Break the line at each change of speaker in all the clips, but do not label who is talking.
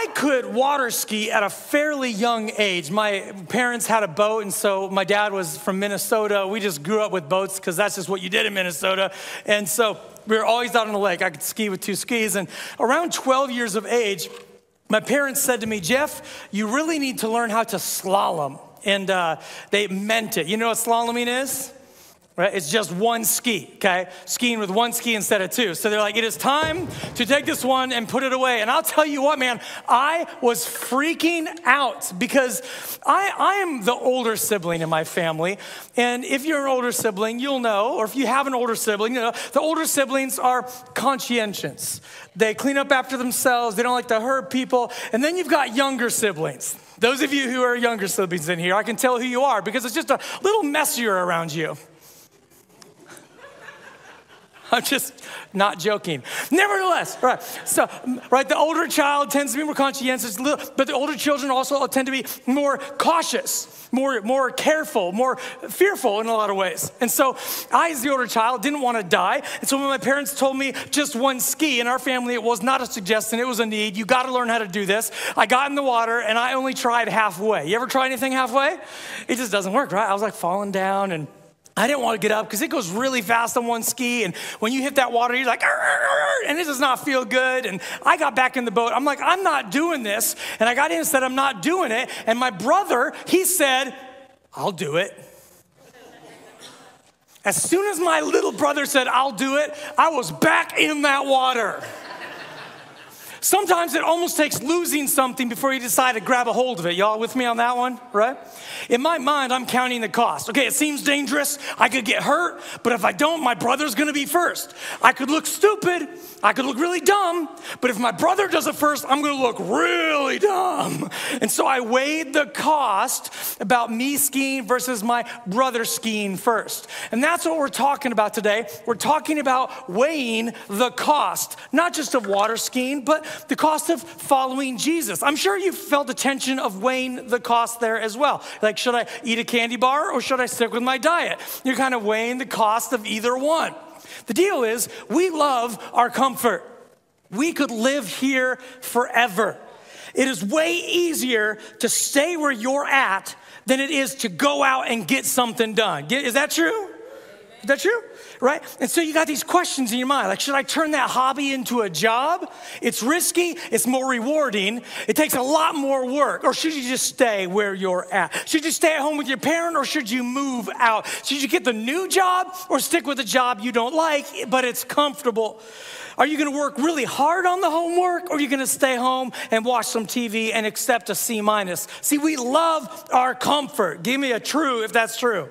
I could water ski at a fairly young age. My parents had a boat, and so my dad was from Minnesota. We just grew up with boats because that's just what you did in Minnesota. And so we were always out on the lake. I could ski with two skis. And around 12 years of age, my parents said to me, Jeff, you really need to learn how to slalom. And uh, they meant it. You know what slaloming is? Right? It's just one ski, okay? Skiing with one ski instead of two. So they're like, it is time to take this one and put it away. And I'll tell you what, man, I was freaking out because I, I am the older sibling in my family. And if you're an older sibling, you'll know, or if you have an older sibling, you know, the older siblings are conscientious. They clean up after themselves, they don't like to hurt people. And then you've got younger siblings. Those of you who are younger siblings in here, I can tell who you are because it's just a little messier around you. I'm just not joking. Nevertheless, right. So, right, the older child tends to be more conscientious, but the older children also tend to be more cautious, more, more careful, more fearful in a lot of ways. And so, I, as the older child, didn't want to die. And so, when my parents told me just one ski in our family, it was not a suggestion, it was a need. You got to learn how to do this. I got in the water and I only tried halfway. You ever try anything halfway? It just doesn't work, right? I was like falling down and I didn't want to get up because it goes really fast on one ski. And when you hit that water, you're like, and it does not feel good. And I got back in the boat. I'm like, I'm not doing this. And I got in and said, I'm not doing it. And my brother, he said, I'll do it. As soon as my little brother said, I'll do it, I was back in that water. Sometimes it almost takes losing something before you decide to grab a hold of it. Y'all with me on that one, right? In my mind, I'm counting the cost. Okay, it seems dangerous. I could get hurt, but if I don't, my brother's gonna be first. I could look stupid. I could look really dumb, but if my brother does it first, I'm gonna look really dumb. And so I weighed the cost about me skiing versus my brother skiing first. And that's what we're talking about today. We're talking about weighing the cost, not just of water skiing, but the cost of following Jesus. I'm sure you felt the tension of weighing the cost there as well. Like, should I eat a candy bar or should I stick with my diet? You're kind of weighing the cost of either one. The deal is, we love our comfort. We could live here forever. It is way easier to stay where you're at than it is to go out and get something done. Is that true? Is that true? Right? And so you got these questions in your mind like, should I turn that hobby into a job? It's risky, it's more rewarding, it takes a lot more work. Or should you just stay where you're at? Should you stay at home with your parent or should you move out? Should you get the new job or stick with a job you don't like, but it's comfortable? Are you gonna work really hard on the homework or are you gonna stay home and watch some TV and accept a C minus? See, we love our comfort. Give me a true if that's true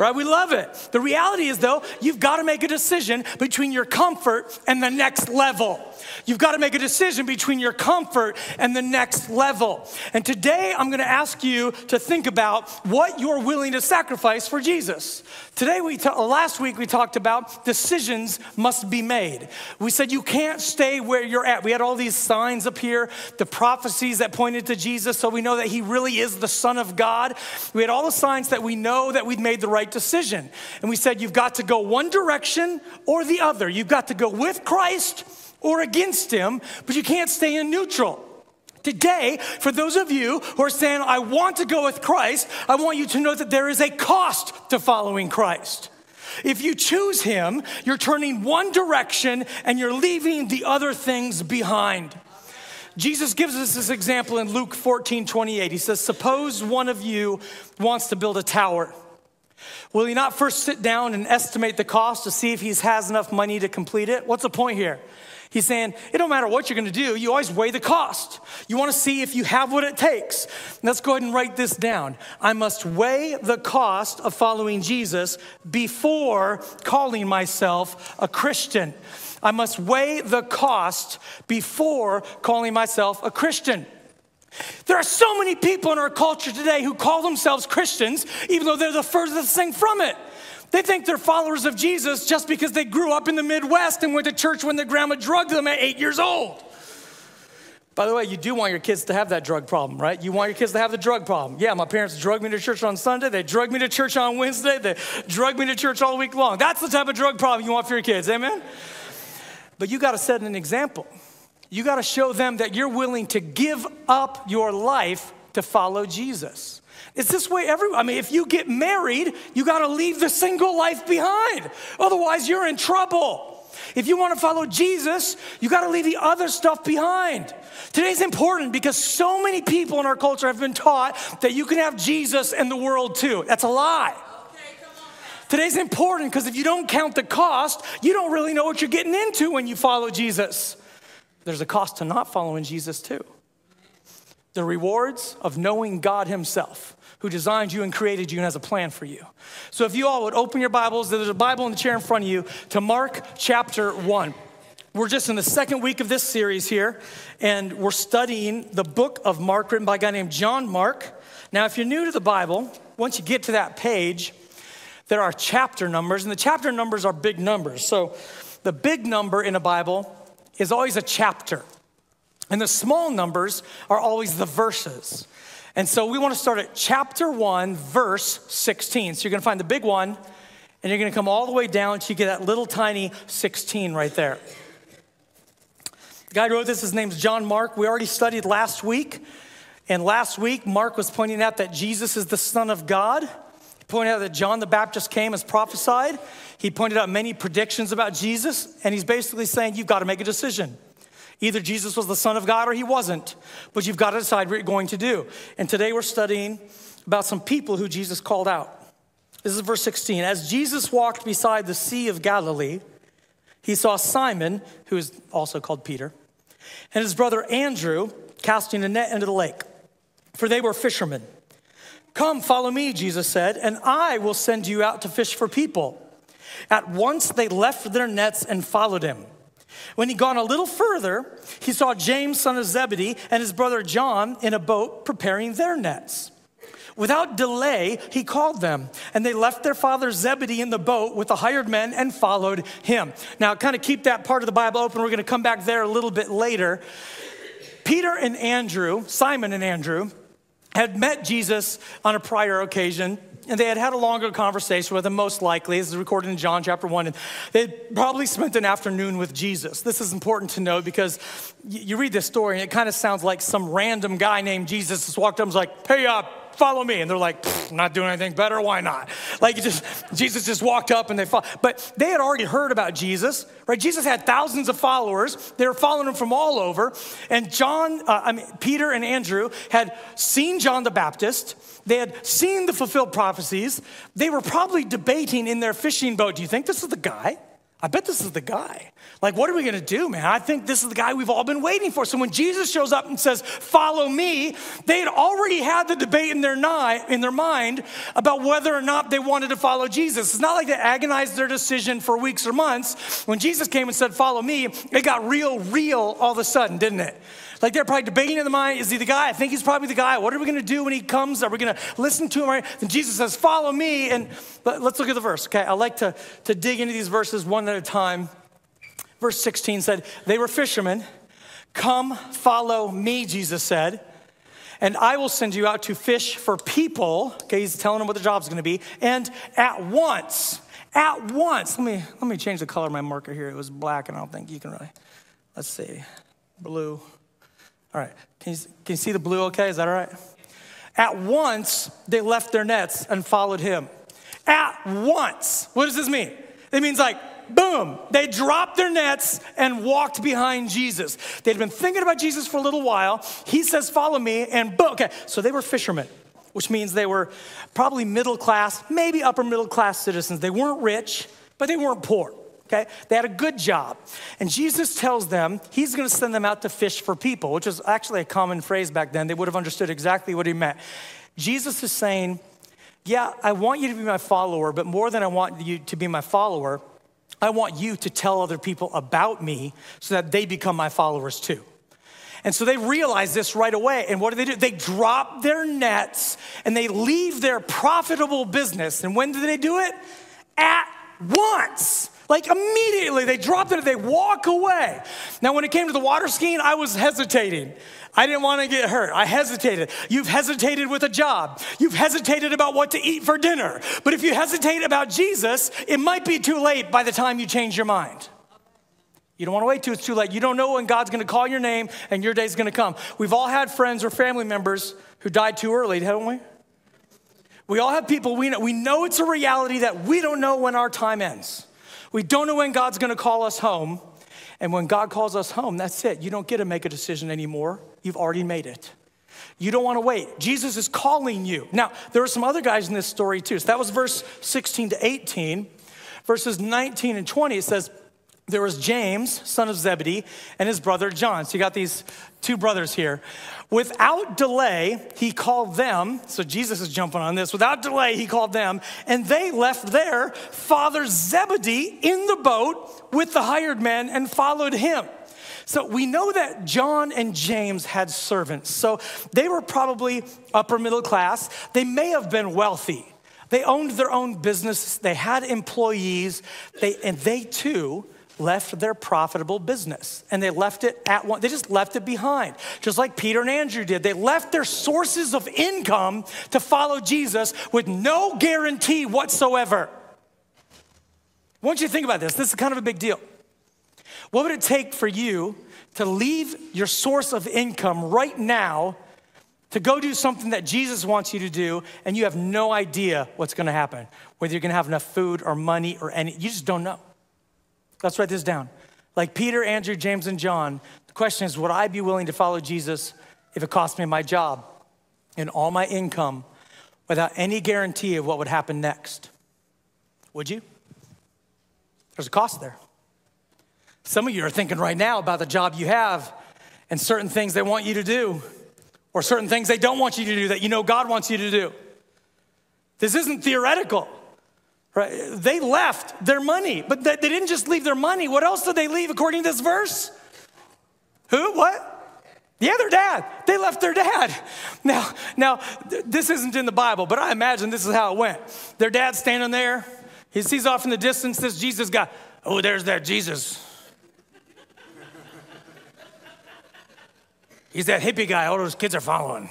right? We love it. The reality is, though, you've got to make a decision between your comfort and the next level. You've got to make a decision between your comfort and the next level. And today I'm going to ask you to think about what you're willing to sacrifice for Jesus. Today we ta- uh, last week we talked about decisions must be made. We said you can't stay where you're at. We had all these signs up here, the prophecies that pointed to Jesus so we know that he really is the son of God. We had all the signs that we know that we'd made the right decision. And we said you've got to go one direction or the other. You've got to go with Christ or against him, but you can't stay in neutral. Today, for those of you who are saying, I want to go with Christ, I want you to know that there is a cost to following Christ. If you choose Him, you're turning one direction and you're leaving the other things behind. Jesus gives us this example in Luke 14 28. He says, Suppose one of you wants to build a tower. Will he not first sit down and estimate the cost to see if he has enough money to complete it? What's the point here? He's saying, it don't matter what you're gonna do, you always weigh the cost. You wanna see if you have what it takes. Let's go ahead and write this down. I must weigh the cost of following Jesus before calling myself a Christian. I must weigh the cost before calling myself a Christian. There are so many people in our culture today who call themselves Christians, even though they're the furthest thing from it. They think they're followers of Jesus just because they grew up in the Midwest and went to church when their grandma drugged them at eight years old. By the way, you do want your kids to have that drug problem, right? You want your kids to have the drug problem. Yeah, my parents drugged me to church on Sunday. They drugged me to church on Wednesday. They drugged me to church all week long. That's the type of drug problem you want for your kids, amen? But you got to set an example. You got to show them that you're willing to give up your life to follow Jesus. It's this way every I mean if you get married, you got to leave the single life behind. Otherwise, you're in trouble. If you want to follow Jesus, you got to leave the other stuff behind. Today's important because so many people in our culture have been taught that you can have Jesus and the world too. That's a lie. Today's important because if you don't count the cost, you don't really know what you're getting into when you follow Jesus. There's a cost to not following Jesus too. The rewards of knowing God Himself who designed you and created you and has a plan for you. So if you all would open your Bibles, there's a Bible in the chair in front of you to Mark chapter 1. We're just in the second week of this series here, and we're studying the book of Mark written by a guy named John Mark. Now, if you're new to the Bible, once you get to that page, there are chapter numbers, and the chapter numbers are big numbers. So the big number in a Bible is always a chapter, and the small numbers are always the verses. And so we want to start at chapter 1, verse 16. So you're going to find the big one, and you're going to come all the way down until you get that little tiny 16 right there. The guy who wrote this, his name's John Mark. We already studied last week. And last week, Mark was pointing out that Jesus is the Son of God. Pointed out that John the Baptist came as prophesied. He pointed out many predictions about Jesus. And he's basically saying, You've got to make a decision. Either Jesus was the Son of God or he wasn't, but you've got to decide what you're going to do. And today we're studying about some people who Jesus called out. This is verse 16. As Jesus walked beside the Sea of Galilee, he saw Simon, who is also called Peter, and his brother Andrew casting a net into the lake, for they were fishermen. Come, follow me, Jesus said, and I will send you out to fish for people. At once they left their nets and followed him. When he'd gone a little further, he saw James, son of Zebedee, and his brother John in a boat preparing their nets. Without delay, he called them, and they left their father Zebedee in the boat with the hired men and followed him. Now, kind of keep that part of the Bible open. We're going to come back there a little bit later. Peter and Andrew, Simon and Andrew, had met Jesus on a prior occasion and they had had a longer conversation with him, most likely. This is recorded in John chapter 1. And they probably spent an afternoon with Jesus. This is important to know because you read this story and it kind of sounds like some random guy named Jesus just walked up and was like, hey, uh, follow me. And they're like, not doing anything better. Why not? Like just, Jesus just walked up and they followed. But they had already heard about Jesus, right? Jesus had thousands of followers. They were following him from all over. And John, uh, I mean, Peter and Andrew had seen John the Baptist. They had seen the fulfilled prophecies. They were probably debating in their fishing boat, do you think this is the guy? I bet this is the guy. Like, what are we gonna do, man? I think this is the guy we've all been waiting for. So when Jesus shows up and says, Follow me, they had already had the debate in their, ni- in their mind about whether or not they wanted to follow Jesus. It's not like they agonized their decision for weeks or months. When Jesus came and said, Follow me, it got real, real all of a sudden, didn't it? Like they're probably debating in the mind, is he the guy? I think he's probably the guy. What are we going to do when he comes? Are we going to listen to him? Right? Then Jesus says, follow me. And but let's look at the verse, okay? I like to, to dig into these verses one at a time. Verse 16 said, they were fishermen. Come follow me, Jesus said and I will send you out to fish for people. Okay, he's telling them what the job's gonna be. And at once, at once, let me let me change the color of my marker here. It was black, and I don't think you can really. Let's see, blue. All right. Can you, can you see the blue okay? Is that all right? At once, they left their nets and followed him. At once. What does this mean? It means like, boom, they dropped their nets and walked behind Jesus. They'd been thinking about Jesus for a little while. He says, follow me, and boom. Okay, so they were fishermen, which means they were probably middle class, maybe upper middle class citizens. They weren't rich, but they weren't poor okay? They had a good job. And Jesus tells them he's gonna send them out to fish for people, which is actually a common phrase back then. They would have understood exactly what he meant. Jesus is saying, Yeah, I want you to be my follower, but more than I want you to be my follower, I want you to tell other people about me so that they become my followers too. And so they realize this right away. And what do they do? They drop their nets and they leave their profitable business. And when do they do it? At once. Like immediately they drop it, and they walk away. Now, when it came to the water skiing, I was hesitating. I didn't want to get hurt. I hesitated. You've hesitated with a job. You've hesitated about what to eat for dinner. But if you hesitate about Jesus, it might be too late by the time you change your mind. You don't want to wait till it's too late. You don't know when God's going to call your name and your day's going to come. We've all had friends or family members who died too early, haven't we? We all have people we know. We know it's a reality that we don't know when our time ends. We don't know when God's going to call us home. And when God calls us home, that's it. You don't get to make a decision anymore. You've already made it. You don't want to wait. Jesus is calling you. Now, there are some other guys in this story too. So that was verse 16 to 18. Verses 19 and 20, it says, there was James, son of Zebedee, and his brother John. So you got these two brothers here. Without delay, he called them. So Jesus is jumping on this. Without delay, he called them, and they left their father Zebedee in the boat with the hired men and followed him. So we know that John and James had servants. So they were probably upper middle class. They may have been wealthy. They owned their own business. They had employees. They, and they too left their profitable business and they left it at one, they just left it behind, just like Peter and Andrew did. They left their sources of income to follow Jesus with no guarantee whatsoever. I want you to think about this. This is kind of a big deal. What would it take for you to leave your source of income right now to go do something that Jesus wants you to do and you have no idea what's going to happen? Whether you're going to have enough food or money or any, you just don't know. Let's write this down. Like Peter, Andrew, James, and John, the question is would I be willing to follow Jesus if it cost me my job and all my income without any guarantee of what would happen next? Would you? There's a cost there. Some of you are thinking right now about the job you have and certain things they want you to do, or certain things they don't want you to do that you know God wants you to do. This isn't theoretical. Right? They left their money, but they didn't just leave their money. What else did they leave according to this verse? Who? What? Yeah, their dad. They left their dad. Now, now this isn't in the Bible, but I imagine this is how it went. Their dad's standing there. He sees off in the distance this Jesus guy. Oh, there's that Jesus. He's that hippie guy all those kids are following.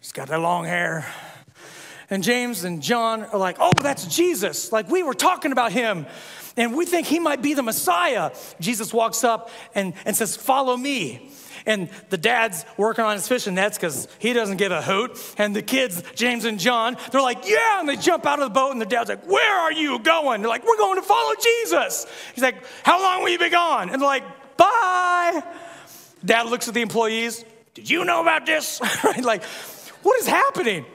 He's got that long hair and James and John are like, oh, that's Jesus. Like we were talking about him and we think he might be the Messiah. Jesus walks up and, and says, follow me. And the dad's working on his fishing nets because he doesn't give a hoot. And the kids, James and John, they're like, yeah. And they jump out of the boat and the dad's like, where are you going? They're like, we're going to follow Jesus. He's like, how long will you be gone? And they're like, bye. Dad looks at the employees. Did you know about this? Like, what is happening?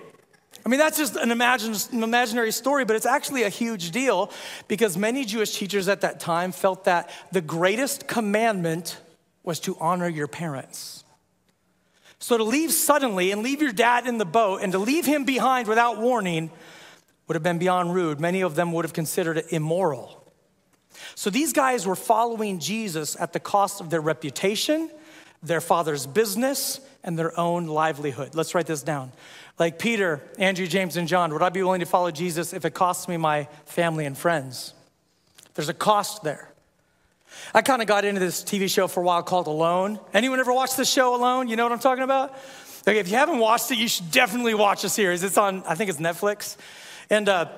I mean, that's just an, imaginary story, but it's actually a huge deal because many Jewish teachers at that time felt that the greatest commandment was to honor your parents. So to leave suddenly and leave your dad in the boat and to leave him behind without warning would have been beyond rude. Many of them would have considered it immoral. So these guys were following Jesus at the cost of their reputation, their father's business, and their own livelihood. Let's write this down. Like Peter, Andrew, James, and John, would I be willing to follow Jesus if it costs me my family and friends? There's a cost there. I kind of got into this TV show for a while called Alone. Anyone ever watched this show Alone? You know what I'm talking about? Okay, if you haven't watched it, you should definitely watch the series. It's on, I think it's Netflix. And uh,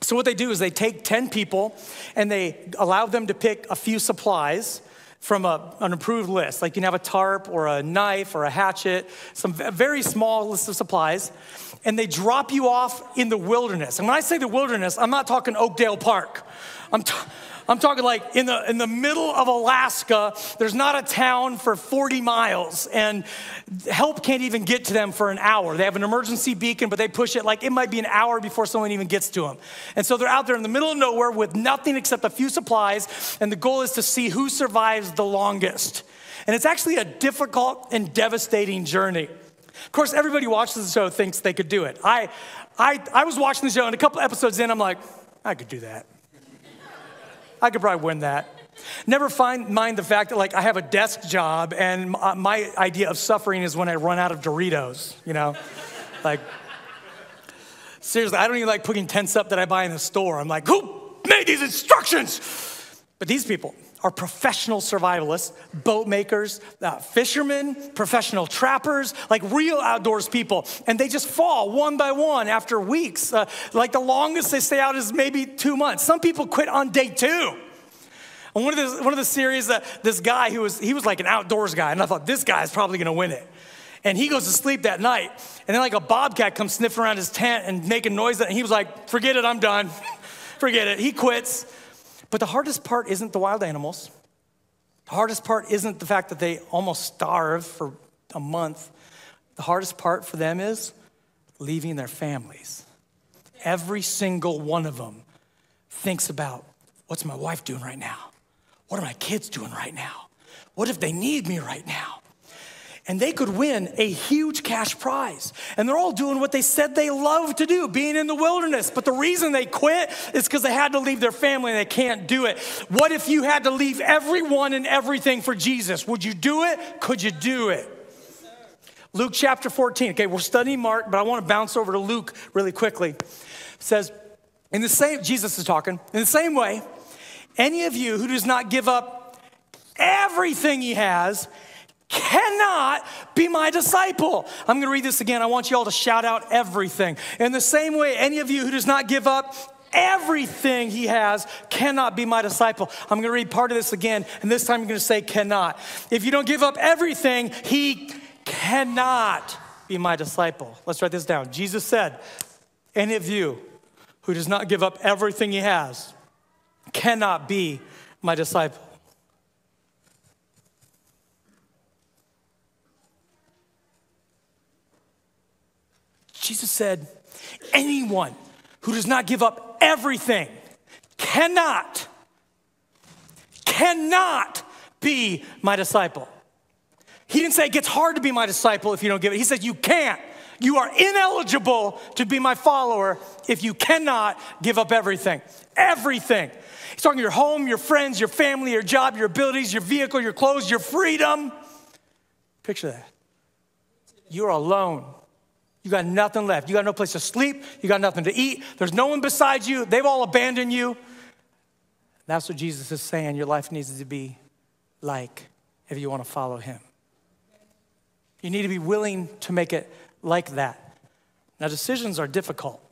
so what they do is they take 10 people and they allow them to pick a few supplies from a, an approved list. Like you can have a tarp or a knife or a hatchet, some very small list of supplies, and they drop you off in the wilderness. And when I say the wilderness, I'm not talking Oakdale Park. I'm, t- I'm talking like in the, in the middle of Alaska, there's not a town for 40 miles, and help can't even get to them for an hour. They have an emergency beacon, but they push it like it might be an hour before someone even gets to them. And so they're out there in the middle of nowhere with nothing except a few supplies, and the goal is to see who survives the longest. And it's actually a difficult and devastating journey. Of course, everybody watches the show thinks they could do it. I, I, I was watching the show, and a couple episodes in, I'm like, I could do that. I could probably win that. Never find, mind the fact that like I have a desk job and uh, my idea of suffering is when I run out of Doritos, you know? like, seriously, I don't even like putting tents up that I buy in the store. I'm like, who made these instructions? But these people are professional survivalists, boat makers, uh, fishermen, professional trappers, like real outdoors people. And they just fall one by one after weeks. Uh, like the longest they stay out is maybe two months. Some people quit on day two. On one of the, one of the series, uh, this guy who was, he was like an outdoors guy, and I thought, this guy is probably gonna win it. And he goes to sleep that night, and then like a bobcat comes sniffing around his tent and making noise, and he was like, forget it, I'm done. forget it. He quits. But the hardest part isn't the wild animals. The hardest part isn't the fact that they almost starve for a month. The hardest part for them is leaving their families. Every single one of them thinks about what's my wife doing right now? What are my kids doing right now? What if they need me right now? And they could win a huge cash prize. And they're all doing what they said they love to do, being in the wilderness. But the reason they quit is because they had to leave their family and they can't do it. What if you had to leave everyone and everything for Jesus? Would you do it? Could you do it? Luke chapter 14. Okay, we're studying Mark, but I want to bounce over to Luke really quickly. It says, in the same, Jesus is talking, in the same way, any of you who does not give up everything he has cannot be my disciple. I'm going to read this again. I want you all to shout out everything. In the same way, any of you who does not give up everything he has cannot be my disciple. I'm going to read part of this again, and this time I'm going to say cannot. If you don't give up everything, he cannot be my disciple. Let's write this down. Jesus said, Any of you who does not give up everything he has cannot be my disciple. Jesus said, anyone who does not give up everything cannot, cannot be my disciple. He didn't say it gets hard to be my disciple if you don't give it. He said you can't. You are ineligible to be my follower if you cannot give up everything. Everything. He's talking your home, your friends, your family, your job, your abilities, your vehicle, your clothes, your freedom. Picture that. You're alone. You got nothing left. You got no place to sleep. You got nothing to eat. There's no one beside you. They've all abandoned you. That's what Jesus is saying your life needs to be like if you want to follow him. You need to be willing to make it like that. Now, decisions are difficult.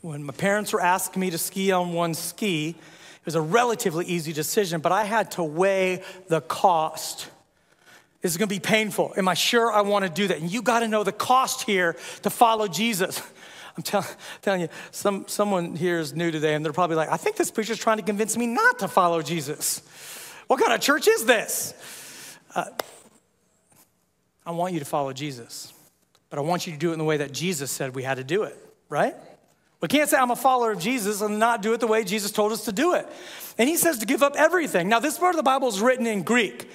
When my parents were asking me to ski on one ski, it was a relatively easy decision, but I had to weigh the cost. This is gonna be painful. Am I sure I wanna do that? And you gotta know the cost here to follow Jesus. I'm tell, telling you, some, someone here is new today and they're probably like, I think this preacher's trying to convince me not to follow Jesus. What kind of church is this? Uh, I want you to follow Jesus, but I want you to do it in the way that Jesus said we had to do it, right? We can't say I'm a follower of Jesus and not do it the way Jesus told us to do it. And he says to give up everything. Now, this part of the Bible is written in Greek.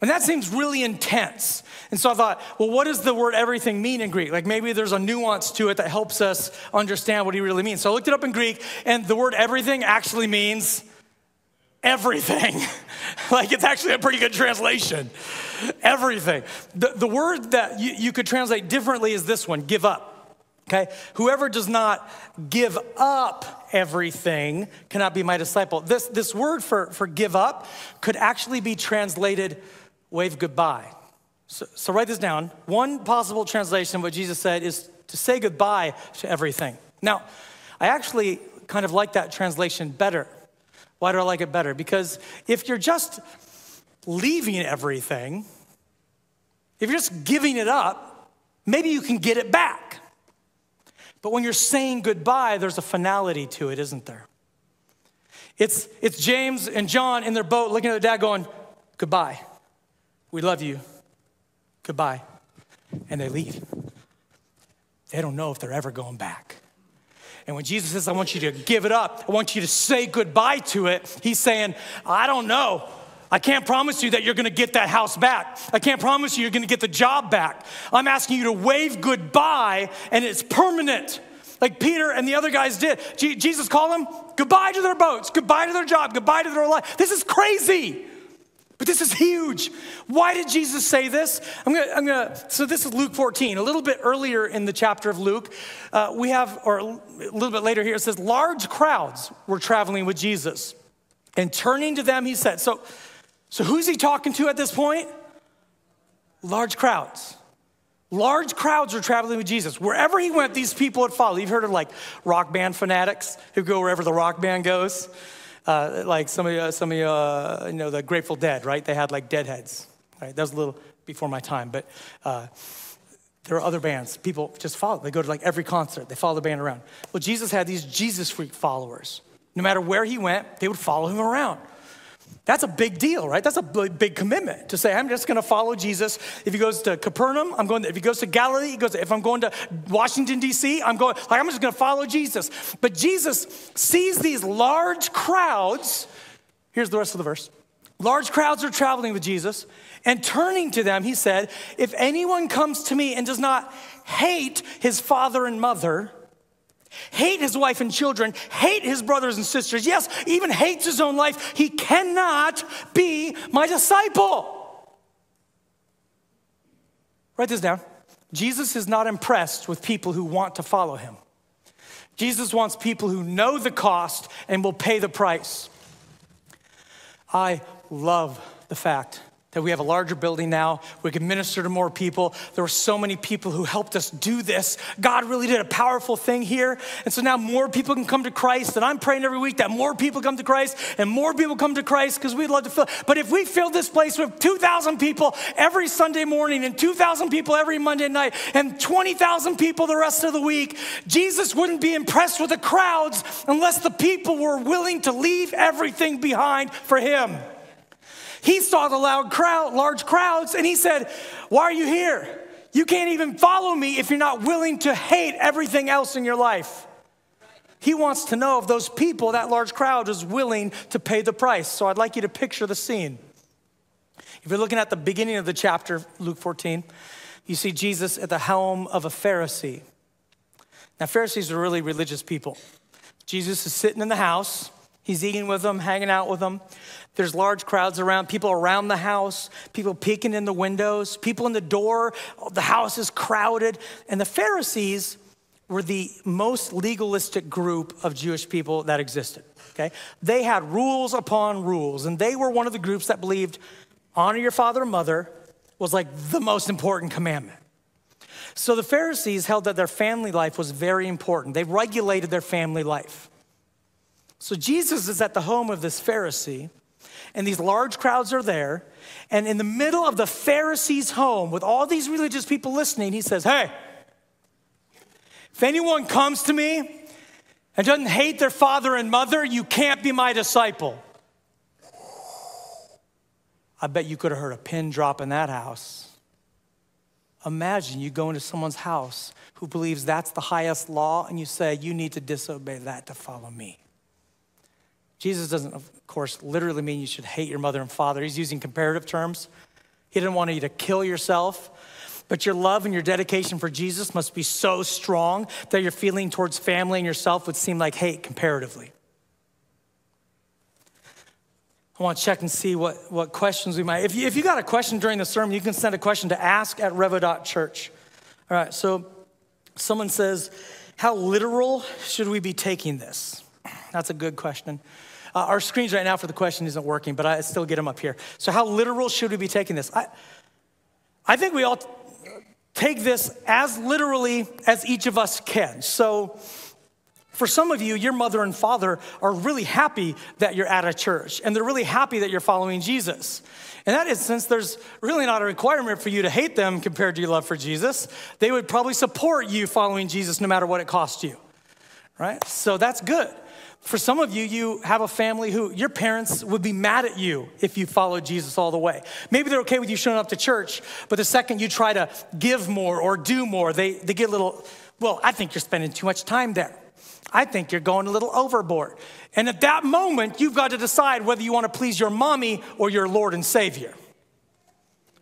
And that seems really intense. And so I thought, well, what does the word everything mean in Greek? Like maybe there's a nuance to it that helps us understand what he really means. So I looked it up in Greek, and the word everything actually means everything. like it's actually a pretty good translation. Everything. The, the word that you, you could translate differently is this one give up. Okay? Whoever does not give up everything cannot be my disciple. This, this word for, for give up could actually be translated wave goodbye. So, so write this down. One possible translation of what Jesus said is to say goodbye to everything. Now, I actually kind of like that translation better. Why do I like it better? Because if you're just leaving everything, if you're just giving it up, maybe you can get it back. But when you're saying goodbye, there's a finality to it, isn't there? It's, it's James and John in their boat looking at their dad going, Goodbye. We love you. Goodbye. And they leave. They don't know if they're ever going back. And when Jesus says, I want you to give it up, I want you to say goodbye to it, he's saying, I don't know. I can't promise you that you're gonna get that house back. I can't promise you you're gonna get the job back. I'm asking you to wave goodbye and it's permanent. Like Peter and the other guys did. Jesus called them goodbye to their boats, goodbye to their job, goodbye to their life. This is crazy. But this is huge. Why did Jesus say this? I'm gonna, I'm gonna so this is Luke 14. A little bit earlier in the chapter of Luke, uh, we have, or a little bit later here, it says, large crowds were traveling with Jesus. And turning to them, he said, so so who's he talking to at this point? Large crowds. Large crowds are traveling with Jesus. Wherever he went, these people would follow. You've heard of like rock band fanatics who go wherever the rock band goes. Uh, like some of you, some of you, uh, you know, the Grateful Dead, right? They had like deadheads. Right? That was a little before my time, but uh, there are other bands. People just follow. They go to like every concert. They follow the band around. Well, Jesus had these Jesus freak followers. No matter where he went, they would follow him around. That's a big deal, right? That's a big commitment to say, I'm just gonna follow Jesus. If he goes to Capernaum, I'm going to, if he goes to Galilee, he goes, if I'm going to Washington, D.C., I'm going, like, I'm just gonna follow Jesus. But Jesus sees these large crowds. Here's the rest of the verse. Large crowds are traveling with Jesus, and turning to them, he said, If anyone comes to me and does not hate his father and mother, hate his wife and children, hate his brothers and sisters, yes, even hates his own life, he cannot be my disciple. Write this down. Jesus is not impressed with people who want to follow him. Jesus wants people who know the cost and will pay the price. I love the fact that we have a larger building now. We can minister to more people. There were so many people who helped us do this. God really did a powerful thing here. And so now more people can come to Christ. And I'm praying every week that more people come to Christ and more people come to Christ because we'd love to fill. But if we fill this place with 2,000 people every Sunday morning and 2,000 people every Monday night and 20,000 people the rest of the week, Jesus wouldn't be impressed with the crowds unless the people were willing to leave everything behind for him. He saw the loud crowd, large crowds, and he said, Why are you here? You can't even follow me if you're not willing to hate everything else in your life. He wants to know if those people, that large crowd, is willing to pay the price. So I'd like you to picture the scene. If you're looking at the beginning of the chapter, Luke 14, you see Jesus at the helm of a Pharisee. Now, Pharisees are really religious people. Jesus is sitting in the house, he's eating with them, hanging out with them. There's large crowds around, people around the house, people peeking in the windows, people in the door. The house is crowded. And the Pharisees were the most legalistic group of Jewish people that existed. Okay? They had rules upon rules, and they were one of the groups that believed honor your father and mother was like the most important commandment. So the Pharisees held that their family life was very important. They regulated their family life. So Jesus is at the home of this Pharisee, and these large crowds are there. And in the middle of the Pharisee's home, with all these religious people listening, he says, Hey, if anyone comes to me and doesn't hate their father and mother, you can't be my disciple. I bet you could have heard a pin drop in that house. Imagine you go into someone's house who believes that's the highest law, and you say, You need to disobey that to follow me. Jesus doesn't, of course, literally mean you should hate your mother and father. He's using comparative terms. He didn't want you to kill yourself. But your love and your dedication for Jesus must be so strong that your feeling towards family and yourself would seem like hate comparatively. I want to check and see what, what questions we might. If you, if you got a question during the sermon, you can send a question to ask at revo.church. All right, so someone says, How literal should we be taking this? That's a good question. Uh, our screens right now for the question isn't working, but I still get them up here. So, how literal should we be taking this? I, I think we all take this as literally as each of us can. So, for some of you, your mother and father are really happy that you're at a church, and they're really happy that you're following Jesus. In that instance, there's really not a requirement for you to hate them compared to your love for Jesus. They would probably support you following Jesus no matter what it costs you, right? So that's good. For some of you, you have a family who your parents would be mad at you if you followed Jesus all the way. Maybe they're okay with you showing up to church, but the second you try to give more or do more, they, they get a little, well, I think you're spending too much time there. I think you're going a little overboard. And at that moment, you've got to decide whether you want to please your mommy or your Lord and Savior.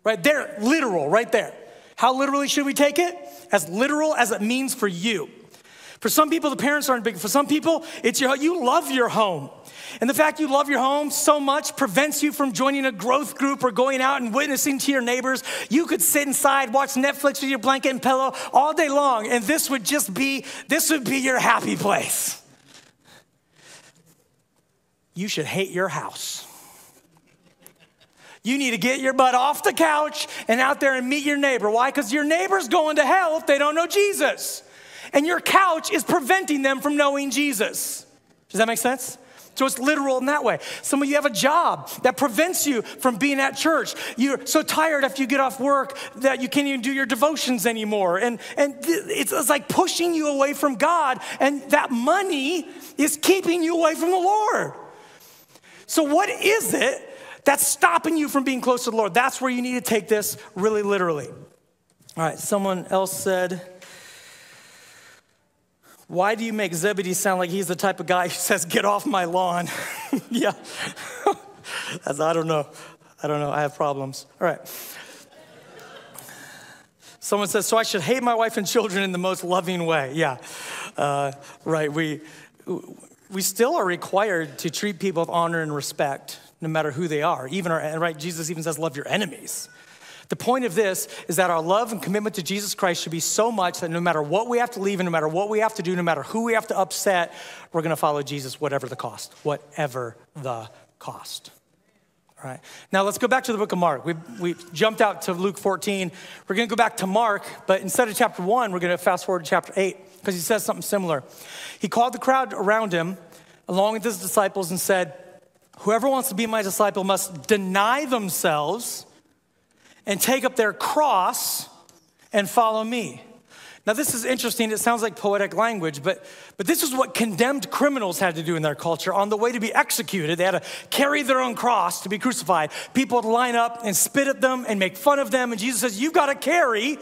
Right there, literal, right there. How literally should we take it? As literal as it means for you. For some people, the parents aren't big. For some people, it's your, you love your home. And the fact you love your home so much prevents you from joining a growth group or going out and witnessing to your neighbors. You could sit inside, watch Netflix with your blanket and pillow all day long, and this would just be, this would be your happy place. You should hate your house. You need to get your butt off the couch and out there and meet your neighbor. Why? Because your neighbor's going to hell if they don't know Jesus and your couch is preventing them from knowing Jesus. Does that make sense? So it's literal in that way. Some of you have a job that prevents you from being at church. You're so tired after you get off work that you can't even do your devotions anymore. And, and it's, it's like pushing you away from God, and that money is keeping you away from the Lord. So, what is it that's stopping you from being close to the Lord? That's where you need to take this really literally. All right, someone else said, why do you make Zebedee sound like he's the type of guy who says, Get off my lawn? yeah. I don't know. I don't know. I have problems. All right. Someone says, So I should hate my wife and children in the most loving way. Yeah. Uh, right. We, we still are required to treat people with honor and respect, no matter who they are. Even our, right? Jesus even says, Love your enemies. The point of this is that our love and commitment to Jesus Christ should be so much that no matter what we have to leave and no matter what we have to do, no matter who we have to upset, we're going to follow Jesus, whatever the cost, whatever the cost. All right. Now let's go back to the book of Mark. We we jumped out to Luke 14. We're going to go back to Mark, but instead of chapter 1, we're going to fast forward to chapter 8 because he says something similar. He called the crowd around him along with his disciples and said, Whoever wants to be my disciple must deny themselves and take up their cross and follow me. Now, this is interesting. It sounds like poetic language, but, but this is what condemned criminals had to do in their culture. On the way to be executed, they had to carry their own cross to be crucified. People would line up and spit at them and make fun of them. And Jesus says, You've got to carry,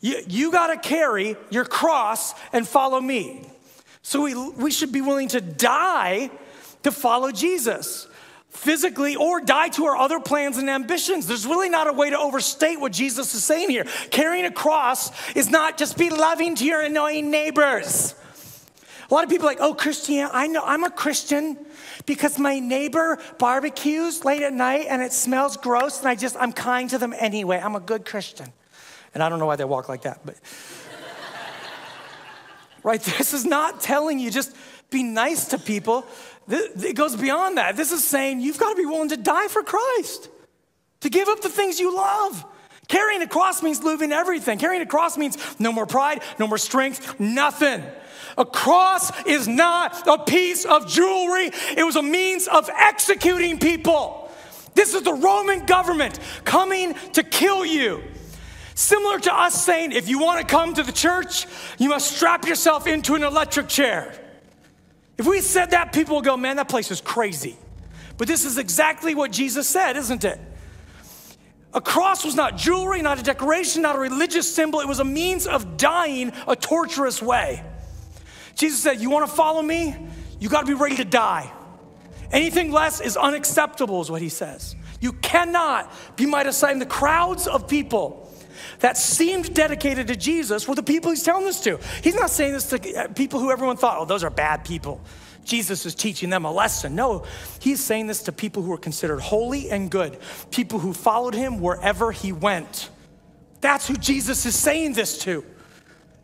you, you got to carry your cross and follow me. So we, we should be willing to die to follow Jesus physically or die to our other plans and ambitions. There's really not a way to overstate what Jesus is saying here. Carrying a cross is not just be loving to your annoying neighbors. A lot of people are like, oh, Christian, I know I'm a Christian because my neighbor barbecues late at night and it smells gross and I just, I'm kind to them anyway. I'm a good Christian. And I don't know why they walk like that, but. right, this is not telling you just be nice to people it goes beyond that. This is saying you've got to be willing to die for Christ, to give up the things you love. Carrying a cross means losing everything. Carrying a cross means no more pride, no more strength, nothing. A cross is not a piece of jewelry, it was a means of executing people. This is the Roman government coming to kill you. Similar to us saying, if you want to come to the church, you must strap yourself into an electric chair. If we said that, people would go, man, that place is crazy. But this is exactly what Jesus said, isn't it? A cross was not jewelry, not a decoration, not a religious symbol. It was a means of dying a torturous way. Jesus said, You want to follow me? You got to be ready to die. Anything less is unacceptable, is what he says. You cannot be my disciple. The crowds of people that seemed dedicated to Jesus were the people he's telling this to. He's not saying this to uh, people who everyone thought, oh, those are bad people. Jesus is teaching them a lesson. No, he's saying this to people who are considered holy and good, people who followed him wherever he went. That's who Jesus is saying this to.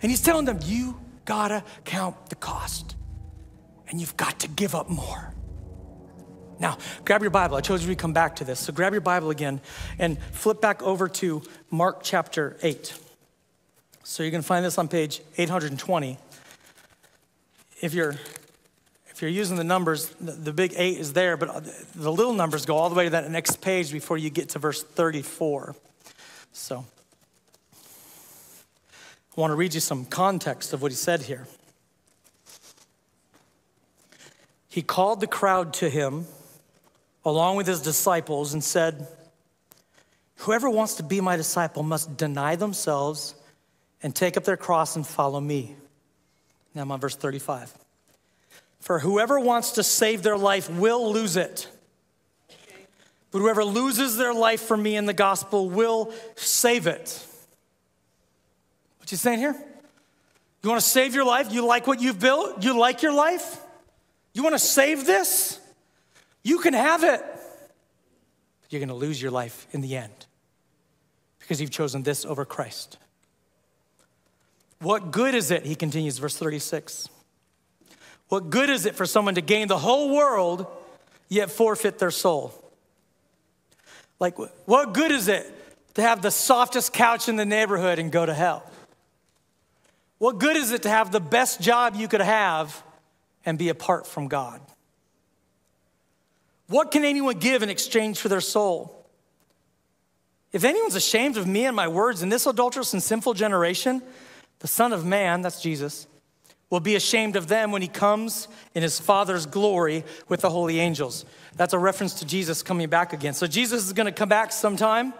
And he's telling them, you gotta count the cost, and you've got to give up more. Now, grab your Bible. I told you we'd come back to this. So grab your Bible again and flip back over to Mark chapter 8. So you're going to find this on page 820. If you're if you're using the numbers, the, the big 8 is there, but the little numbers go all the way to that next page before you get to verse 34. So I want to read you some context of what he said here. He called the crowd to him along with his disciples and said, Whoever wants to be my disciple must deny themselves and take up their cross and follow me. Now I'm on verse 35. For whoever wants to save their life will lose it. But whoever loses their life for me in the gospel will save it. What you saying here? You want to save your life? You like what you've built? You like your life? You want to save this? You can have it, but you're going to lose your life in the end because you've chosen this over Christ. What good is it, he continues, verse 36. What good is it for someone to gain the whole world yet forfeit their soul? Like, what good is it to have the softest couch in the neighborhood and go to hell? What good is it to have the best job you could have and be apart from God? What can anyone give in exchange for their soul? If anyone's ashamed of me and my words in this adulterous and sinful generation, the Son of Man, that's Jesus, will be ashamed of them when he comes in his Father's glory with the holy angels. That's a reference to Jesus coming back again. So Jesus is going to come back sometime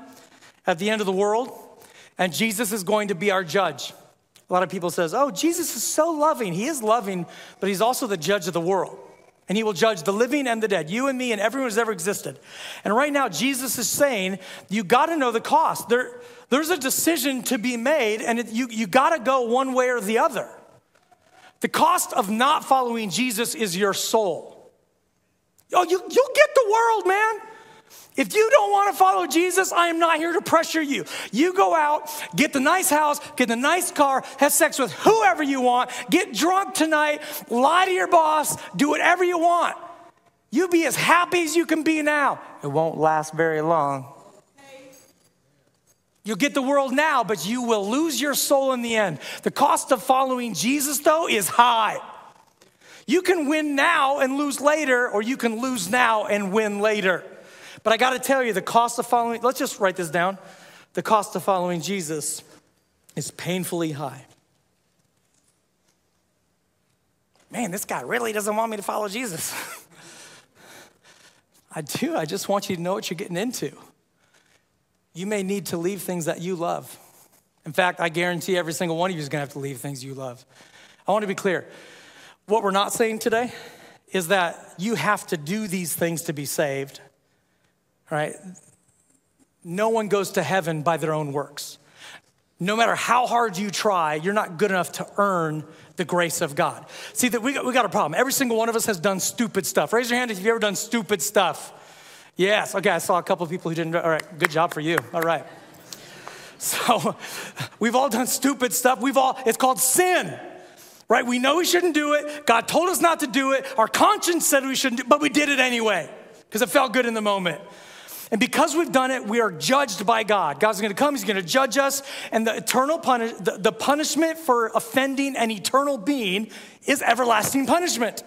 at the end of the world, and Jesus is going to be our judge. A lot of people says, "Oh, Jesus is so loving. He is loving, but he's also the judge of the world." And he will judge the living and the dead, you and me and everyone who's ever existed. And right now, Jesus is saying, you got to know the cost. There, there's a decision to be made, and it, you, you got to go one way or the other. The cost of not following Jesus is your soul. Oh, you, you'll get the world, man. If you don't want to follow Jesus, I am not here to pressure you. You go out, get the nice house, get the nice car, have sex with whoever you want, get drunk tonight, lie to your boss, do whatever you want. You be as happy as you can be now. It won't last very long. You'll get the world now, but you will lose your soul in the end. The cost of following Jesus, though, is high. You can win now and lose later, or you can lose now and win later. But I got to tell you, the cost of following, let's just write this down. The cost of following Jesus is painfully high. Man, this guy really doesn't want me to follow Jesus. I do. I just want you to know what you're getting into. You may need to leave things that you love. In fact, I guarantee every single one of you is going to have to leave things you love. I want to be clear. What we're not saying today is that you have to do these things to be saved. Right? No one goes to heaven by their own works. No matter how hard you try, you're not good enough to earn the grace of God. See, that we got, we got a problem. Every single one of us has done stupid stuff. Raise your hand if you've ever done stupid stuff. Yes, okay, I saw a couple of people who didn't. All right, good job for you. All right. So we've all done stupid stuff. We've all, it's called sin, right? We know we shouldn't do it. God told us not to do it. Our conscience said we shouldn't do but we did it anyway because it felt good in the moment. And because we've done it, we are judged by God. God's gonna come, He's gonna judge us, and the eternal punish, the, the punishment for offending an eternal being is everlasting punishment.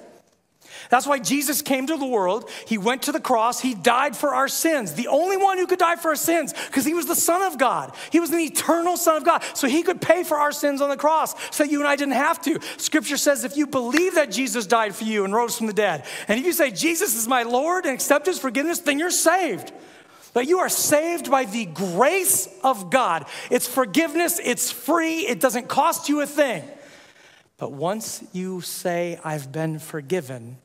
That's why Jesus came to the world. He went to the cross. He died for our sins. The only one who could die for our sins because he was the Son of God. He was an eternal Son of God. So he could pay for our sins on the cross so that you and I didn't have to. Scripture says if you believe that Jesus died for you and rose from the dead, and if you say, Jesus is my Lord and accept his forgiveness, then you're saved. But you are saved by the grace of God. It's forgiveness, it's free, it doesn't cost you a thing. But once you say, I've been forgiven,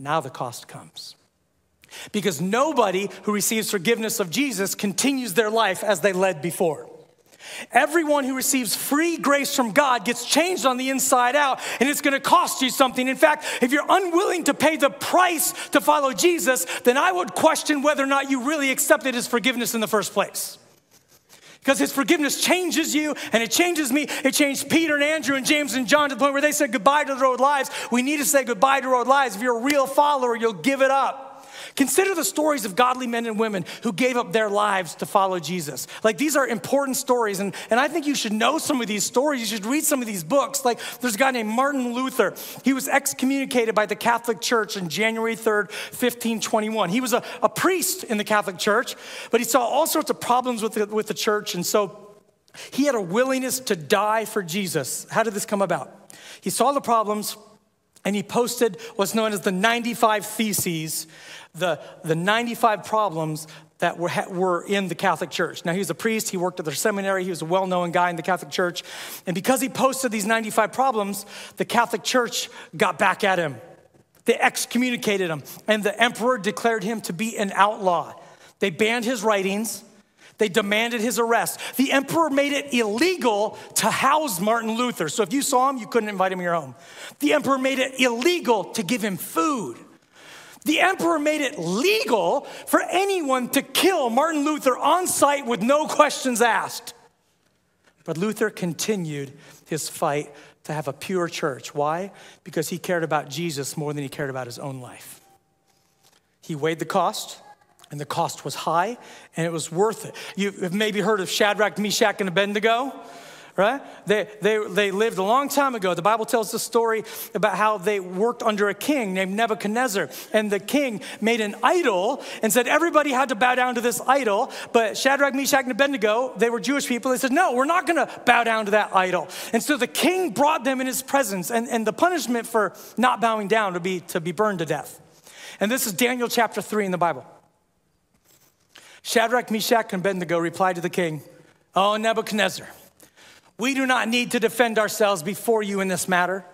now the cost comes. Because nobody who receives forgiveness of Jesus continues their life as they led before. Everyone who receives free grace from God gets changed on the inside out, and it's gonna cost you something. In fact, if you're unwilling to pay the price to follow Jesus, then I would question whether or not you really accepted his forgiveness in the first place. Because his forgiveness changes you and it changes me. It changed Peter and Andrew and James and John to the point where they said goodbye to their old lives. We need to say goodbye to our old lives. If you're a real follower, you'll give it up. Consider the stories of godly men and women who gave up their lives to follow Jesus. Like these are important stories, and, and I think you should know some of these stories. You should read some of these books. Like there's a guy named Martin Luther. He was excommunicated by the Catholic Church on January 3rd, 1521. He was a, a priest in the Catholic Church, but he saw all sorts of problems with the, with the church, and so he had a willingness to die for Jesus. How did this come about? He saw the problems and he posted what's known as the 95 Theses, the, the 95 problems that were, were in the Catholic Church. Now, he was a priest, he worked at their seminary, he was a well known guy in the Catholic Church. And because he posted these 95 problems, the Catholic Church got back at him. They excommunicated him, and the emperor declared him to be an outlaw. They banned his writings. They demanded his arrest. The emperor made it illegal to house Martin Luther. So if you saw him, you couldn't invite him to your home. The emperor made it illegal to give him food. The emperor made it legal for anyone to kill Martin Luther on sight with no questions asked. But Luther continued his fight to have a pure church. Why? Because he cared about Jesus more than he cared about his own life. He weighed the cost and the cost was high and it was worth it. You've maybe heard of Shadrach, Meshach, and Abednego, right? They, they, they lived a long time ago. The Bible tells the story about how they worked under a king named Nebuchadnezzar. And the king made an idol and said everybody had to bow down to this idol. But Shadrach, Meshach, and Abednego, they were Jewish people. They said, no, we're not going to bow down to that idol. And so the king brought them in his presence. And, and the punishment for not bowing down would be to be burned to death. And this is Daniel chapter 3 in the Bible. Shadrach, Meshach, and Abednego replied to the king, Oh, Nebuchadnezzar, we do not need to defend ourselves before you in this matter.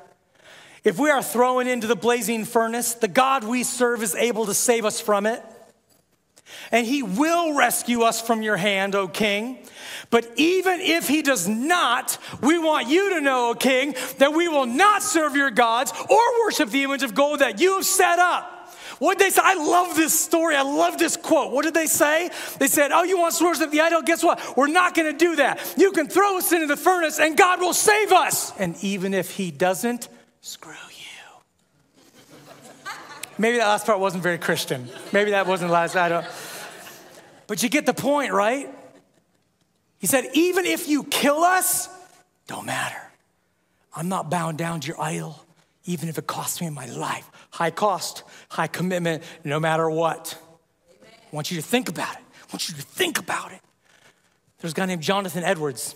If we are thrown into the blazing furnace, the God we serve is able to save us from it. And he will rescue us from your hand, O king. But even if he does not, we want you to know, O king, that we will not serve your gods or worship the image of gold that you have set up. What did they say? I love this story. I love this quote. What did they say? They said, Oh, you want to worship the idol? Guess what? We're not going to do that. You can throw us into the furnace and God will save us. And even if He doesn't, screw you. Maybe that last part wasn't very Christian. Maybe that wasn't the last, I don't. But you get the point, right? He said, Even if you kill us, don't matter. I'm not bound down to your idol, even if it costs me my life high cost, high commitment, no matter what. Amen. I want you to think about it. I want you to think about it. There's a guy named Jonathan Edwards,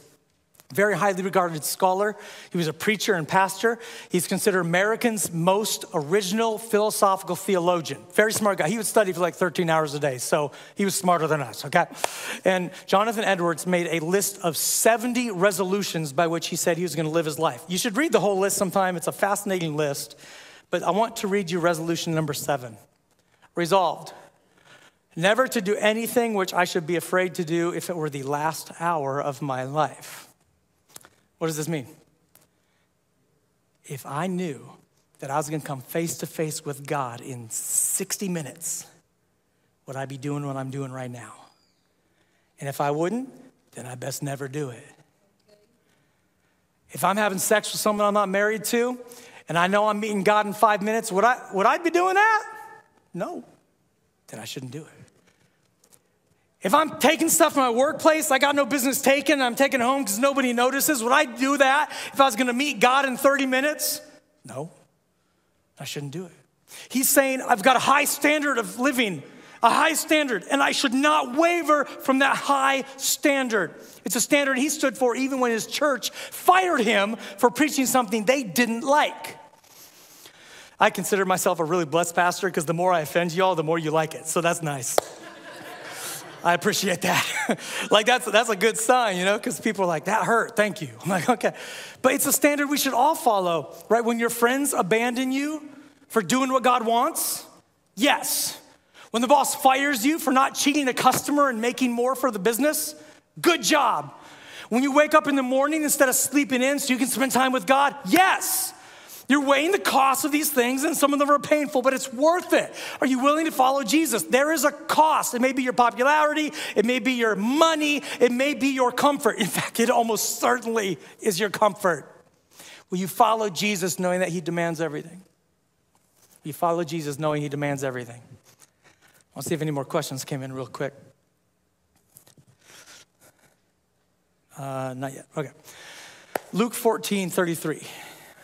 very highly regarded scholar. He was a preacher and pastor. He's considered America's most original philosophical theologian. Very smart guy. He would study for like 13 hours a day, so he was smarter than us, okay? And Jonathan Edwards made a list of 70 resolutions by which he said he was going to live his life. You should read the whole list sometime. It's a fascinating list. But I want to read you resolution number seven. Resolved, never to do anything which I should be afraid to do if it were the last hour of my life. What does this mean? If I knew that I was going to come face to face with God in 60 minutes, would I be doing what I'm doing right now? And if I wouldn't, then I best never do it. If I'm having sex with someone I'm not married to, and I know I'm meeting God in five minutes, would I, would I be doing that? No, then I shouldn't do it. If I'm taking stuff from my workplace I got no business taking, I'm taking home because nobody notices, would I do that if I was gonna meet God in 30 minutes? No, I shouldn't do it. He's saying, I've got a high standard of living a high standard, and I should not waver from that high standard. It's a standard he stood for even when his church fired him for preaching something they didn't like. I consider myself a really blessed pastor because the more I offend y'all, the more you like it. So that's nice. I appreciate that. like that's that's a good sign, you know, because people are like, that hurt, thank you. I'm like, okay. But it's a standard we should all follow, right? When your friends abandon you for doing what God wants, yes. When the boss fires you for not cheating a customer and making more for the business, good job. When you wake up in the morning instead of sleeping in so you can spend time with God, yes. You're weighing the cost of these things, and some of them are painful, but it's worth it. Are you willing to follow Jesus? There is a cost. It may be your popularity, it may be your money, it may be your comfort. In fact, it almost certainly is your comfort. Will you follow Jesus knowing that He demands everything? Will you follow Jesus knowing He demands everything? I'll see if any more questions came in real quick. Uh, not yet. Okay. Luke 14, 33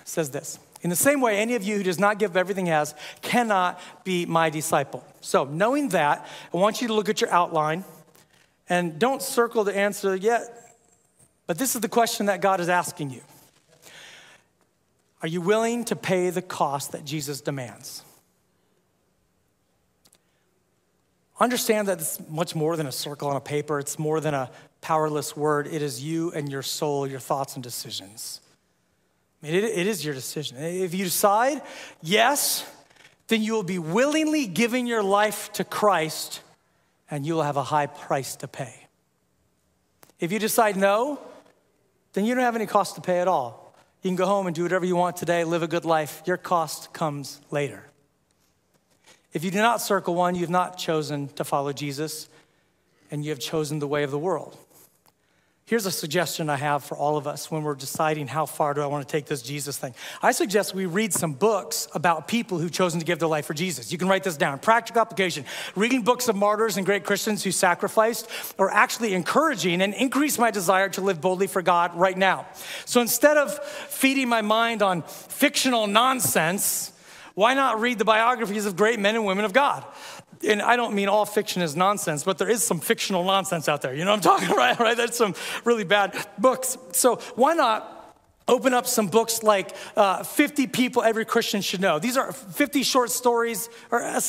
says this. In the same way, any of you who does not give everything has cannot be my disciple. So, knowing that, I want you to look at your outline and don't circle the answer yet, but this is the question that God is asking you Are you willing to pay the cost that Jesus demands? Understand that it's much more than a circle on a paper, it's more than a powerless word. It is you and your soul, your thoughts and decisions. It, it is your decision. If you decide yes, then you will be willingly giving your life to Christ and you will have a high price to pay. If you decide no, then you don't have any cost to pay at all. You can go home and do whatever you want today, live a good life. Your cost comes later. If you do not circle one, you have not chosen to follow Jesus and you have chosen the way of the world. Here's a suggestion I have for all of us when we're deciding how far do I want to take this Jesus thing. I suggest we read some books about people who've chosen to give their life for Jesus. You can write this down. Practical application. Reading books of martyrs and great Christians who sacrificed are actually encouraging and increase my desire to live boldly for God right now. So instead of feeding my mind on fictional nonsense, why not read the biographies of great men and women of God? And I don't mean all fiction is nonsense, but there is some fictional nonsense out there. You know what I'm talking about, right? There's some really bad books. So why not open up some books like uh, 50 People Every Christian Should Know? These are 50 short stories or uh,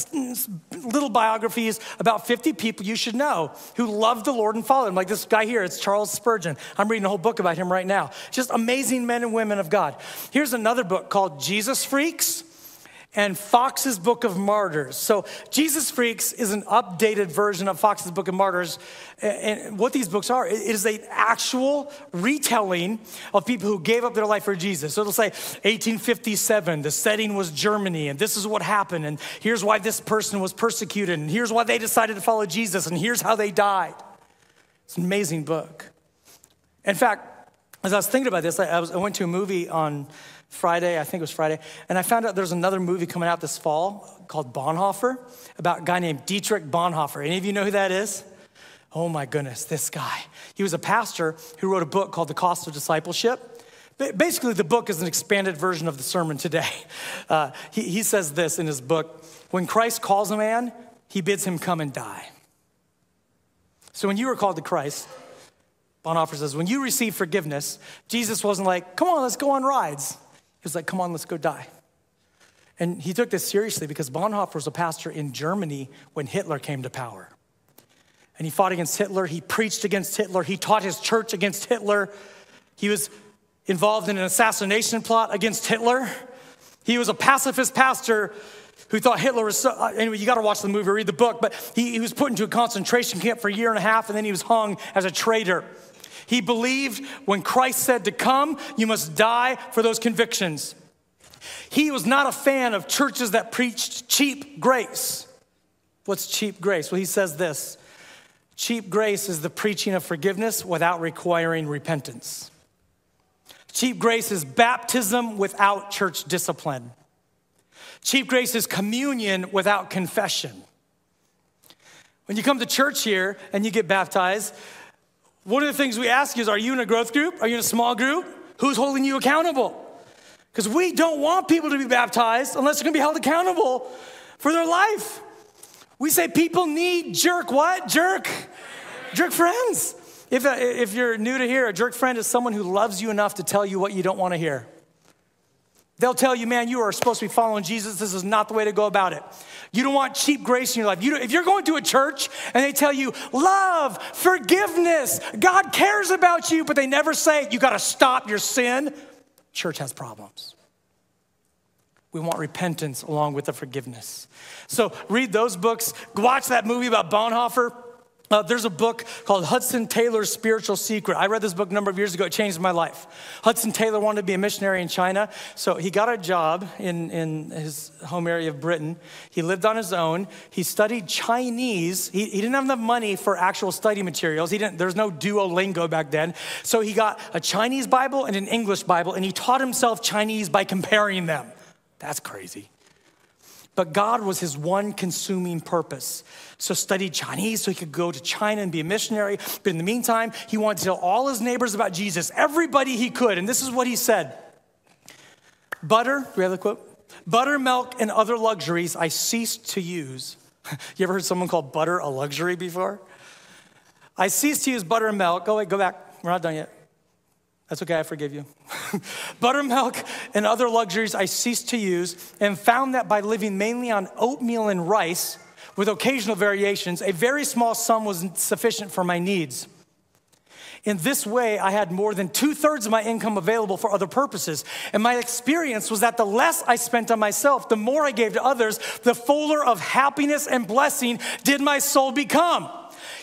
little biographies about 50 people you should know who love the Lord and follow Him. Like this guy here, it's Charles Spurgeon. I'm reading a whole book about him right now. Just amazing men and women of God. Here's another book called Jesus Freaks and Foxe's Book of Martyrs. So, Jesus Freaks is an updated version of Foxe's Book of Martyrs. And what these books are, it is an actual retelling of people who gave up their life for Jesus. So it'll say 1857, the setting was Germany, and this is what happened, and here's why this person was persecuted, and here's why they decided to follow Jesus, and here's how they died. It's an amazing book. In fact, as I was thinking about this, I, was, I went to a movie on Friday, I think it was Friday, and I found out there's another movie coming out this fall called Bonhoeffer about a guy named Dietrich Bonhoeffer. Any of you know who that is? Oh my goodness, this guy. He was a pastor who wrote a book called The Cost of Discipleship. Basically, the book is an expanded version of the sermon today. Uh, he, he says this in his book When Christ calls a man, he bids him come and die. So when you were called to Christ, Bonhoeffer says, when you receive forgiveness, Jesus wasn't like, come on, let's go on rides was like, come on, let's go die. And he took this seriously because Bonhoeffer was a pastor in Germany when Hitler came to power. And he fought against Hitler, he preached against Hitler, he taught his church against Hitler, he was involved in an assassination plot against Hitler. He was a pacifist pastor who thought Hitler was so, uh, anyway, you got to watch the movie, read the book, but he, he was put into a concentration camp for a year and a half, and then he was hung as a traitor. He believed when Christ said to come, you must die for those convictions. He was not a fan of churches that preached cheap grace. What's cheap grace? Well, he says this cheap grace is the preaching of forgiveness without requiring repentance. Cheap grace is baptism without church discipline. Cheap grace is communion without confession. When you come to church here and you get baptized, one of the things we ask is Are you in a growth group? Are you in a small group? Who's holding you accountable? Because we don't want people to be baptized unless they're gonna be held accountable for their life. We say people need jerk what? Jerk. Jerk friends. If, uh, if you're new to here, a jerk friend is someone who loves you enough to tell you what you don't wanna hear. They'll tell you, man, you are supposed to be following Jesus. This is not the way to go about it. You don't want cheap grace in your life. You if you're going to a church and they tell you love, forgiveness, God cares about you, but they never say you got to stop your sin, church has problems. We want repentance along with the forgiveness. So read those books, watch that movie about Bonhoeffer. Uh, there's a book called Hudson Taylor's Spiritual Secret. I read this book a number of years ago. It changed my life. Hudson Taylor wanted to be a missionary in China, so he got a job in, in his home area of Britain. He lived on his own. He studied Chinese. He, he didn't have enough money for actual study materials. He didn't, there was no Duolingo back then. So he got a Chinese Bible and an English Bible, and he taught himself Chinese by comparing them. That's crazy. But God was his one consuming purpose. So studied Chinese so he could go to China and be a missionary. But in the meantime, he wanted to tell all his neighbors about Jesus, everybody he could. And this is what he said. Butter, do we have the quote? Buttermilk and other luxuries I ceased to use. you ever heard someone call butter a luxury before? I ceased to use buttermilk. Oh, wait, go back. We're not done yet. That's okay, I forgive you. Buttermilk and other luxuries I ceased to use and found that by living mainly on oatmeal and rice, with occasional variations, a very small sum was sufficient for my needs. In this way, I had more than two thirds of my income available for other purposes. And my experience was that the less I spent on myself, the more I gave to others, the fuller of happiness and blessing did my soul become.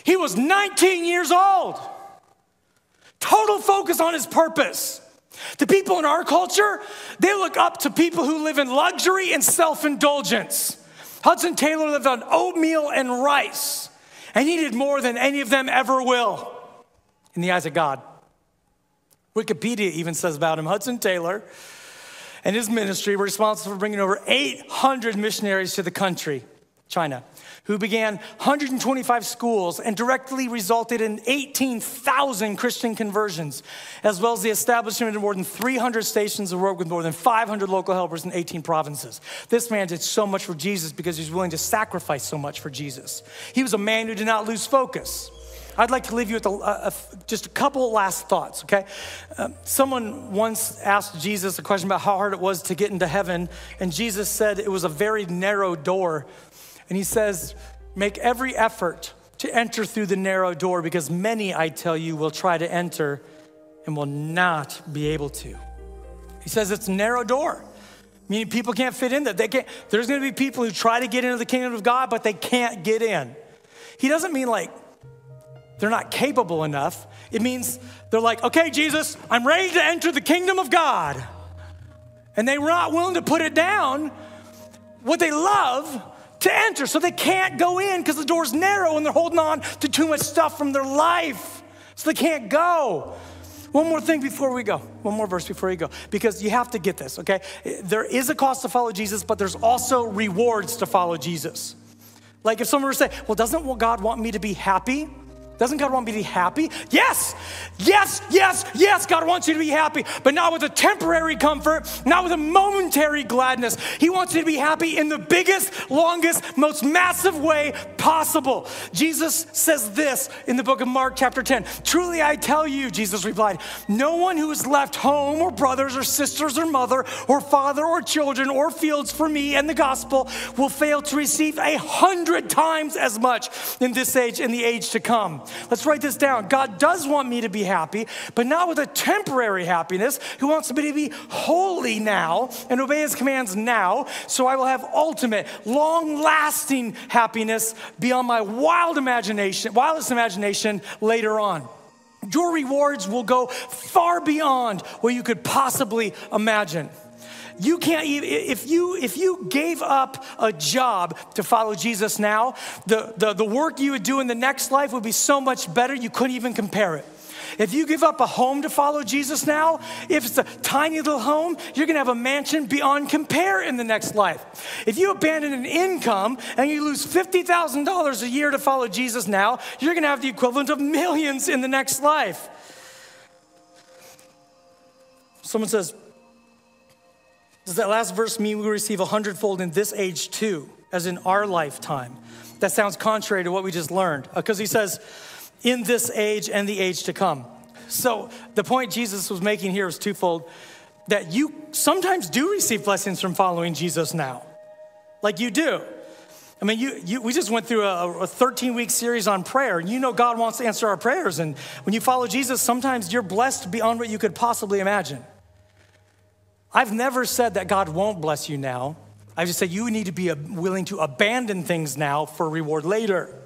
He was 19 years old. Total focus on his purpose. The people in our culture, they look up to people who live in luxury and self indulgence. Hudson Taylor lived on oatmeal and rice, and he did more than any of them ever will. in the eyes of God. Wikipedia even says about him Hudson Taylor and his ministry were responsible for bringing over 800 missionaries to the country, China, who began 125 schools and directly resulted in 18,000 Christian conversions, as well as the establishment of more than 300 stations of work with more than 500 local helpers in 18 provinces. This man did so much for Jesus because he was willing to sacrifice so much for Jesus. He was a man who did not lose focus. I'd like to leave you with a, a, just a couple last thoughts, okay? Uh, someone once asked Jesus a question about how hard it was to get into heaven, and Jesus said it was a very narrow door. And he says, Make every effort to enter through the narrow door because many, I tell you, will try to enter and will not be able to. He says it's a narrow door. Meaning people can't fit in there. They can't, there's gonna be people who try to get into the kingdom of God, but they can't get in. He doesn't mean like they're not capable enough. It means they're like, okay, Jesus, I'm ready to enter the kingdom of God. And they were not willing to put it down, what they love, to enter. So they can't go in because the door's narrow and they're holding on to too much stuff from their life. So they can't go. One more thing before we go. One more verse before you go. Because you have to get this, okay? There is a cost to follow Jesus, but there's also rewards to follow Jesus. Like if someone were to say, well, doesn't God want me to be happy? Doesn't God want me to be happy? Yes, yes, yes, yes, God wants you to be happy, but not with a temporary comfort, not with a momentary gladness. He wants you to be happy in the biggest, longest, most massive way possible. Jesus says this in the book of Mark, chapter 10 Truly I tell you, Jesus replied, no one who has left home or brothers or sisters or mother or father or children or fields for me and the gospel will fail to receive a hundred times as much in this age and the age to come. Let's write this down. God does want me to be happy, but not with a temporary happiness. He wants me to be holy now and obey his commands now, so I will have ultimate, long lasting happiness beyond my wild imagination, wildest imagination later on. Your rewards will go far beyond what you could possibly imagine. You can't even, if you, if you gave up a job to follow Jesus now, the, the, the work you would do in the next life would be so much better, you couldn't even compare it. If you give up a home to follow Jesus now, if it's a tiny little home, you're gonna have a mansion beyond compare in the next life. If you abandon an income and you lose $50,000 a year to follow Jesus now, you're gonna have the equivalent of millions in the next life. Someone says, does that last verse mean we receive a hundredfold in this age too, as in our lifetime? That sounds contrary to what we just learned, because he says, in this age and the age to come. So the point Jesus was making here is twofold that you sometimes do receive blessings from following Jesus now. Like you do. I mean, you, you, we just went through a, a 13 week series on prayer, and you know God wants to answer our prayers. And when you follow Jesus, sometimes you're blessed beyond what you could possibly imagine. I've never said that God won't bless you now. I just said you need to be uh, willing to abandon things now for reward later.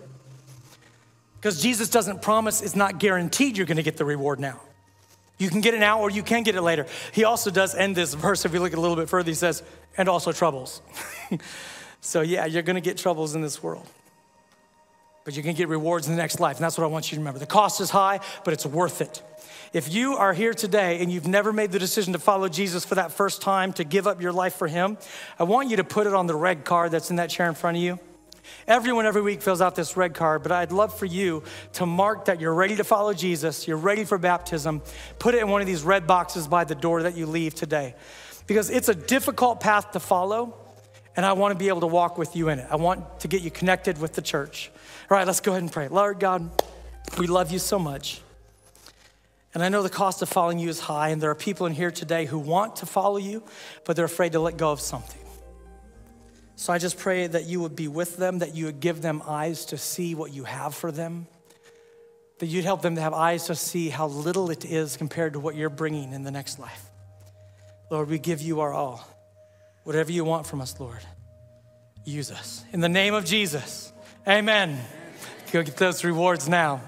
Because Jesus doesn't promise, it's not guaranteed you're gonna get the reward now. You can get it now or you can get it later. He also does end this verse, if you look a little bit further, he says, and also troubles. so, yeah, you're gonna get troubles in this world. But you can get rewards in the next life. And that's what I want you to remember. The cost is high, but it's worth it. If you are here today and you've never made the decision to follow Jesus for that first time, to give up your life for Him, I want you to put it on the red card that's in that chair in front of you. Everyone every week fills out this red card, but I'd love for you to mark that you're ready to follow Jesus, you're ready for baptism. Put it in one of these red boxes by the door that you leave today. Because it's a difficult path to follow, and I want to be able to walk with you in it. I want to get you connected with the church. All right, let's go ahead and pray. Lord God, we love you so much. And I know the cost of following you is high, and there are people in here today who want to follow you, but they're afraid to let go of something. So I just pray that you would be with them, that you would give them eyes to see what you have for them, that you'd help them to have eyes to see how little it is compared to what you're bringing in the next life. Lord, we give you our all. Whatever you want from us, Lord, use us. In the name of Jesus, amen. Go get those rewards now.